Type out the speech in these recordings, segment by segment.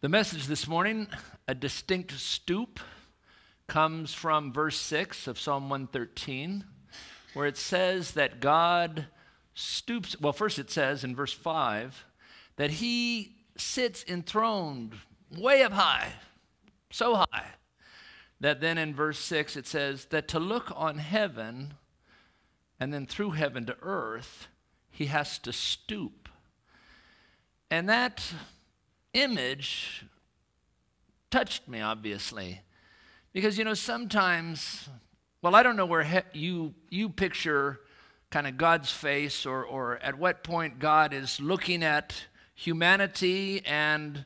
The message this morning, a distinct stoop, comes from verse 6 of Psalm 113, where it says that God stoops. Well, first it says in verse 5 that he sits enthroned way up high, so high, that then in verse 6 it says that to look on heaven and then through heaven to earth, he has to stoop. And that image touched me, obviously. Because, you know, sometimes, well, I don't know where he, you, you picture kind of God's face or, or at what point God is looking at humanity and,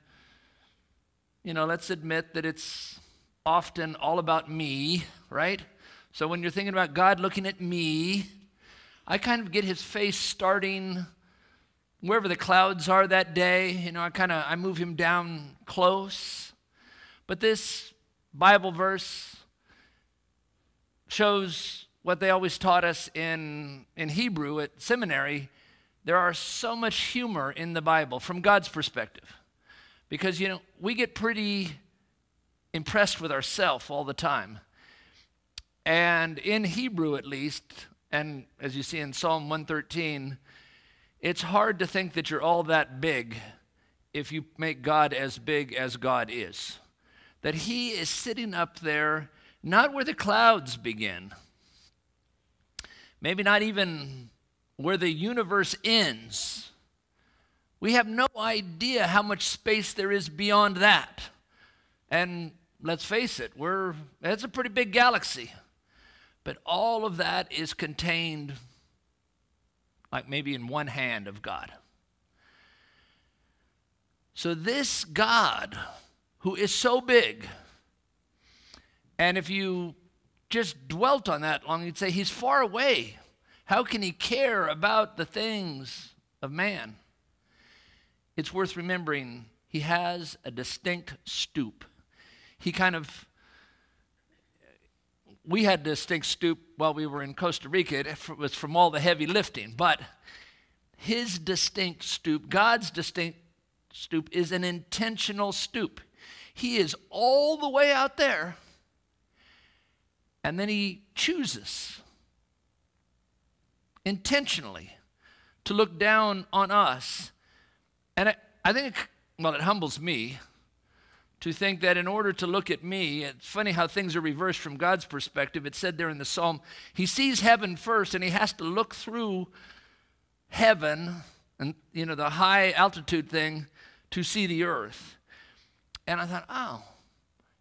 you know, let's admit that it's often all about me, right? So when you're thinking about God looking at me, I kind of get his face starting wherever the clouds are that day, you know, I kind of I move him down close. But this Bible verse shows what they always taught us in, in Hebrew at seminary. There are so much humor in the Bible from God's perspective. Because, you know, we get pretty impressed with ourselves all the time. And in Hebrew, at least, and as you see in Psalm 113, it's hard to think that you're all that big if you make God as big as God is. That He is sitting up there, not where the clouds begin, maybe not even where the universe ends. We have no idea how much space there is beyond that. And let's face it, we're, it's a pretty big galaxy. But all of that is contained like maybe in one hand of God. So, this God who is so big, and if you just dwelt on that long, you'd say, He's far away. How can He care about the things of man? It's worth remembering He has a distinct stoop. He kind of we had this distinct stoop while we were in Costa Rica. It was from all the heavy lifting. But his distinct stoop, God's distinct stoop, is an intentional stoop. He is all the way out there, and then he chooses intentionally to look down on us. And I, I think, well, it humbles me to think that in order to look at me, it's funny how things are reversed from God's perspective. It said there in the psalm, he sees heaven first and he has to look through heaven and, you know, the high altitude thing to see the earth. And I thought, oh,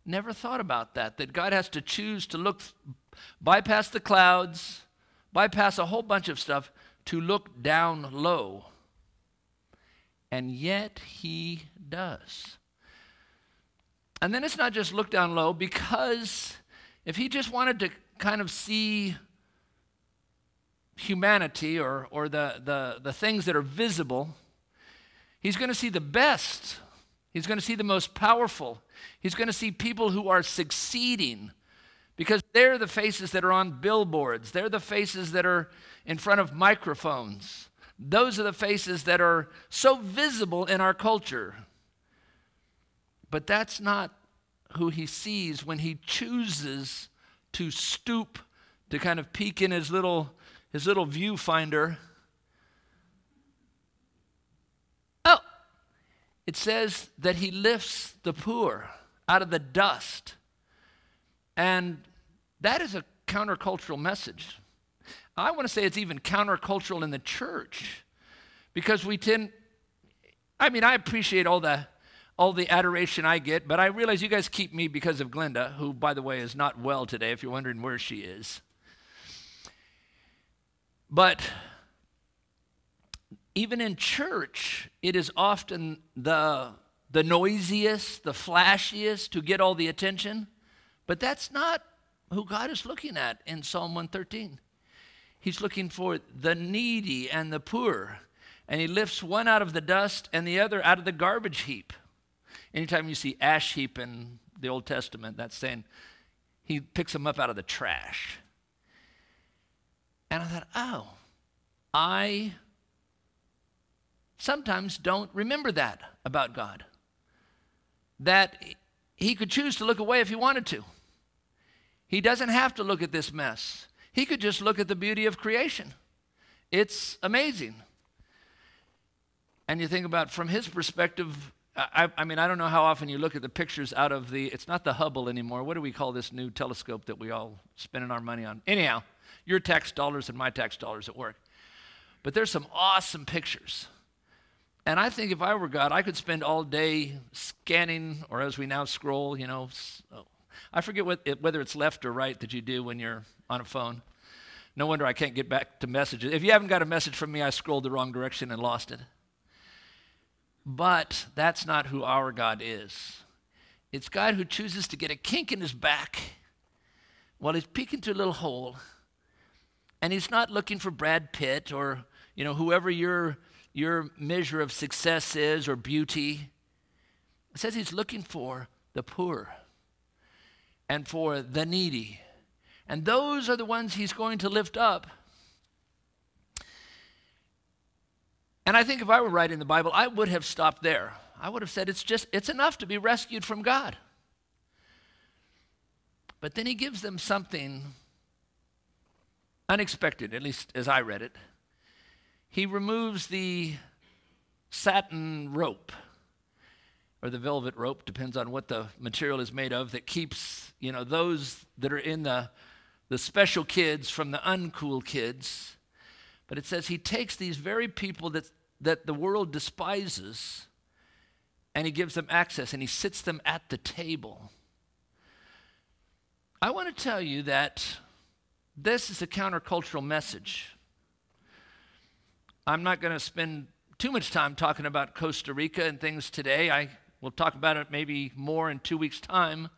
never thought about that, that God has to choose to look, bypass the clouds, bypass a whole bunch of stuff to look down low. And yet he does. And then it's not just look down low, because if he just wanted to kind of see humanity or, or the, the, the things that are visible, he's going to see the best. He's going to see the most powerful. He's going to see people who are succeeding because they're the faces that are on billboards, they're the faces that are in front of microphones. Those are the faces that are so visible in our culture. But that's not who he sees when he chooses to stoop to kind of peek in his little, his little viewfinder. Oh, it says that he lifts the poor out of the dust. And that is a countercultural message. I want to say it's even countercultural in the church because we tend, I mean, I appreciate all the all the adoration I get, but I realize you guys keep me because of Glenda, who, by the way, is not well today, if you're wondering where she is. But even in church, it is often the, the noisiest, the flashiest to get all the attention. But that's not who God is looking at in Psalm 113. He's looking for the needy and the poor. And he lifts one out of the dust and the other out of the garbage heap. Anytime you see ash heap in the Old Testament, that's saying he picks them up out of the trash. And I thought, oh, I sometimes don't remember that about God. that he could choose to look away if he wanted to. He doesn't have to look at this mess. He could just look at the beauty of creation. It's amazing. And you think about from his perspective, I, I, mean, I don't know how often you look at the pictures out of the, it's not the Hubble anymore. What do we call this new telescope that we all spending our money on? Anyhow, your tax dollars and my tax dollars at work. But there's some awesome pictures. And I think if I were God, I could spend all day scanning, or as we now scroll, you know, oh, I forget what whether it's left or right that you do when you're on a phone. No wonder I can't get back to messages. If you haven't got a message from me, I scrolled the wrong direction and lost it. But that's not who our God is. It's God who chooses to get a kink in his back while he's peeking through a little hole. And he's not looking for Brad Pitt or, you know, whoever your, your measure of success is or beauty. It says he's looking for the poor and for the needy. And those are the ones he's going to lift up. And I think if I were writing the Bible, I would have stopped there. I would have said it's just it's enough to be rescued from God. But then he gives them something unexpected, at least as I read it. He removes the satin rope or the velvet rope, depends on what the material is made of, that keeps, you know, those that are in the, the special kids from the uncool kids. But it says he takes these very people that, that the world despises and he gives them access and he sits them at the table. I want to tell you that this is a countercultural message. I'm not going to spend too much time talking about Costa Rica and things today. I We'll talk about it maybe more in two weeks' time.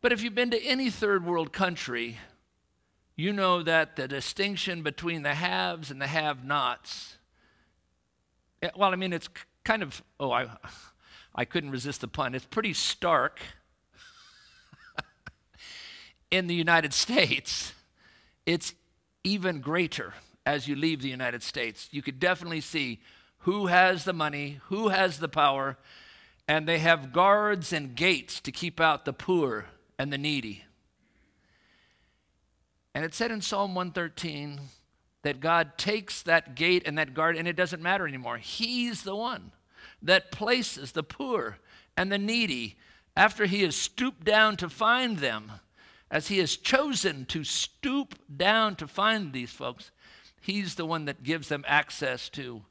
But if you've been to any third world country, you know that the distinction between the haves and the have nots, eh, well, I mean, it's kind of, oh, I, I couldn't resist the pun. It's pretty stark in the United States. It's even greater as you leave the United States. You could definitely see who has the money, who has the power, and they have guards and gates to keep out the poor and the needy. And it said in Psalm 113 that God takes that gate and that guard, and it doesn't matter anymore. He's the one that places the poor and the needy after he has stooped down to find them, as he has chosen to stoop down to find these folks. He's the one that gives them access to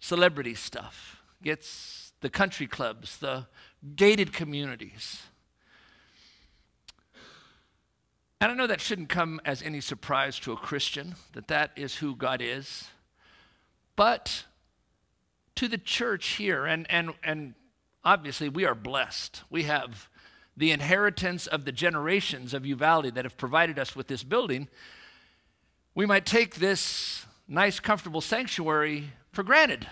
celebrity stuff, gets the country clubs, the gated communities. And I know that shouldn't come as any surprise to a Christian that that is who God is. But to the church here, and, and, and obviously we are blessed. We have the inheritance of the generations of Uvalde that have provided us with this building. We might take this nice, comfortable sanctuary for granted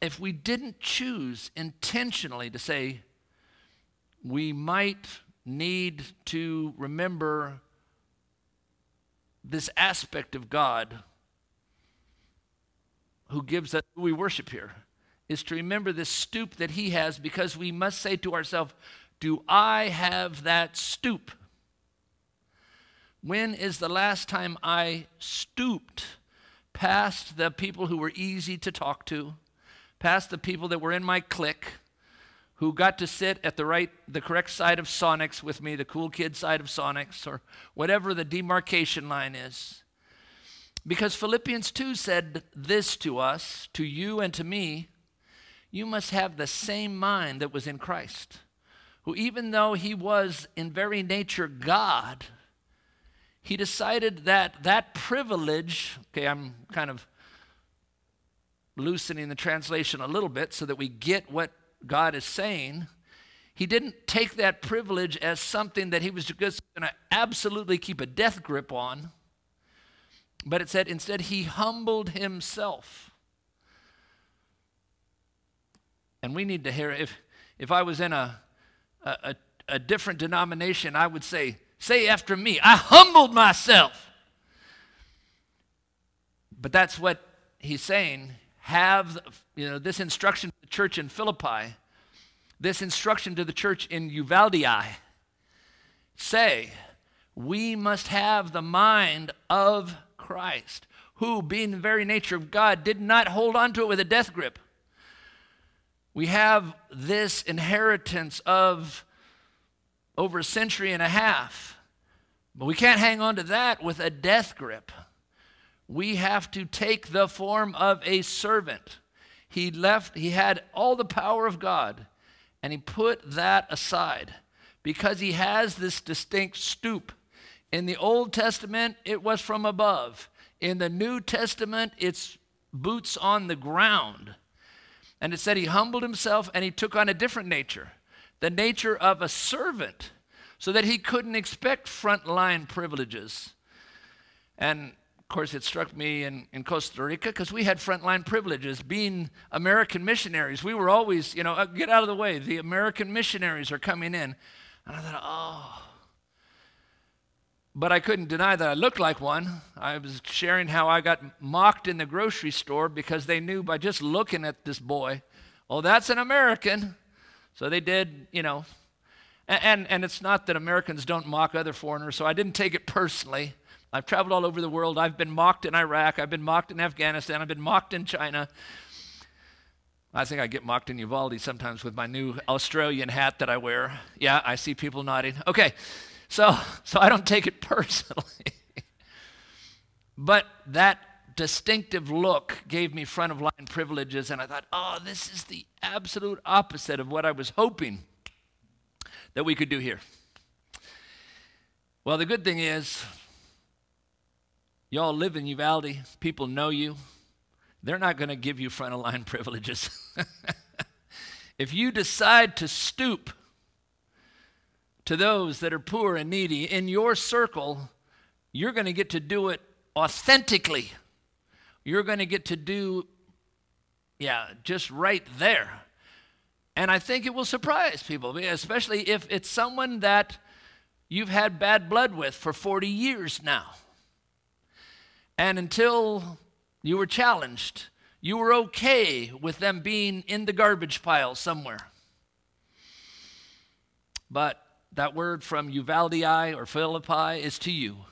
if we didn't choose intentionally to say, we might need to remember this aspect of God who gives us who we worship here is to remember this stoop that he has because we must say to ourselves, Do I have that stoop? When is the last time I stooped past the people who were easy to talk to? past the people that were in my clique who got to sit at the right the correct side of Sonics with me, the cool kid side of Sonics or whatever the demarcation line is. Because Philippians 2 said this to us, to you and to me, you must have the same mind that was in Christ, who even though he was in very nature God, he decided that that privilege, okay, I'm kind of loosening the translation a little bit so that we get what God is saying, he didn't take that privilege as something that he was just going to absolutely keep a death grip on, but it said instead he humbled himself. And we need to hear if if I was in a a, a different denomination, I would say, say after me, I humbled myself. But that's what he's saying have you know, this instruction to the church in Philippi, this instruction to the church in Uvalde say, we must have the mind of Christ, who, being the very nature of God, did not hold on to it with a death grip. We have this inheritance of over a century and a half, but we can't hang on to that with a death grip. We have to take the form of a servant. He left, he had all the power of God, and he put that aside because he has this distinct stoop. In the Old Testament, it was from above. In the New Testament, it's boots on the ground. And it said he humbled himself and he took on a different nature, the nature of a servant, so that he couldn't expect frontline privileges. And of course, it struck me in, in Costa Rica because we had frontline privileges. Being American missionaries, we were always, you know, uh, get out of the way. The American missionaries are coming in. And I thought, oh. But I couldn't deny that I looked like one. I was sharing how I got mocked in the grocery store because they knew by just looking at this boy, oh, that's an American. So they did, you know. And, and, and it's not that Americans don't mock other foreigners, so I didn't take it personally. I've traveled all over the world. I've been mocked in Iraq. I've been mocked in Afghanistan. I've been mocked in China. I think I get mocked in Uvalde sometimes with my new Australian hat that I wear. Yeah, I see people nodding. Okay, so, so I don't take it personally. but that distinctive look gave me front of line privileges, and I thought, oh, this is the absolute opposite of what I was hoping that we could do here. Well, the good thing is, y'all live in Uvalde, people know you they're not going to give you front of line privileges. if you decide to stoop to those that are poor and needy in your circle, you're going to get to do it authentically. You're going to get to do, yeah, just right there. And I think it will surprise people, especially if it's someone that you've had bad blood with for 40 years now. And until you were challenged. You were okay with them being in the garbage pile somewhere. But that word from Uvalde or Philippi is to you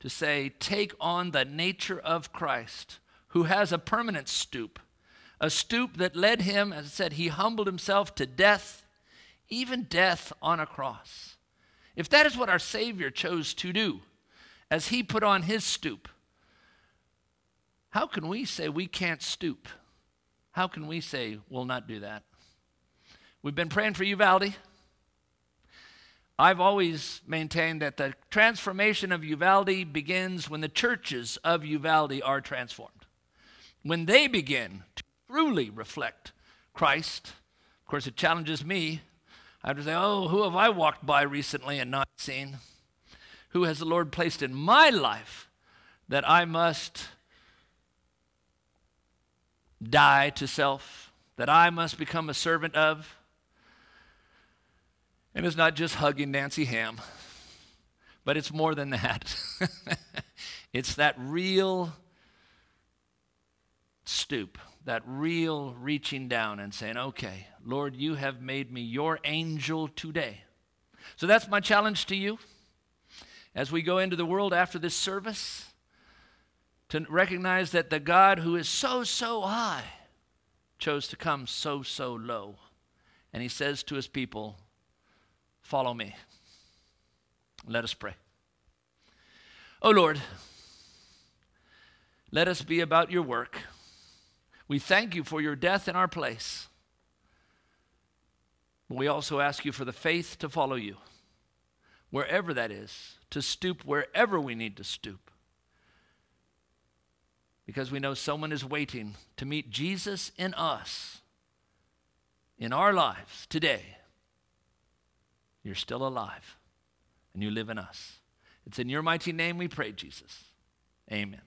to say, take on the nature of Christ, who has a permanent stoop, a stoop that led him, as I said, he humbled himself to death, even death on a cross. If that is what our Savior chose to do, as he put on his stoop, how can we say we can't stoop? How can we say we'll not do that? We've been praying for you, Uvalde. I've always maintained that the transformation of Uvalde begins when the churches of Uvalde are transformed. When they begin to truly reflect Christ, of course, it challenges me. I have to say, oh, who have I walked by recently and not seen? Who has the Lord placed in my life that I must die to self, that I must become a servant of. And it's not just hugging Nancy Ham, but it's more than that. it's that real stoop, that real reaching down and saying, okay, Lord, you have made me your angel today. So that's my challenge to you as we go into the world after this service to recognize that the God who is so, so high chose to come so, so low. And he says to his people, Follow me. Let us pray. Oh Lord, let us be about your work. We thank you for your death in our place. But we also ask you for the faith to follow you, wherever that is, to stoop wherever we need to stoop because we know someone is waiting to meet Jesus in us, in our lives today. You're still alive and you live in us. It's in your mighty name we pray, Jesus. Amen.